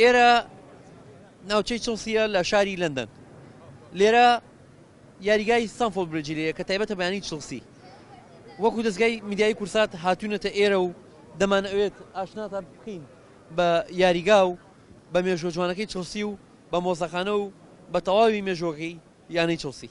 ئێرە ناوچەی چڵسیە لە شاری لەندەن لێرە یاریگای سانفۆل برجلیە کە تایبەتە بەیانی چڵسی وەکو دەستگای میدیای کورسات هاتوونەتە ئێرە و دەمان ئەوێت ئاشناتان بکەین بە یاریگا و بە مێژۆ جوانەکەی چڵسی و بە مۆزەخانە و بە تەواوی مێژۆگەی یانەی چڵسی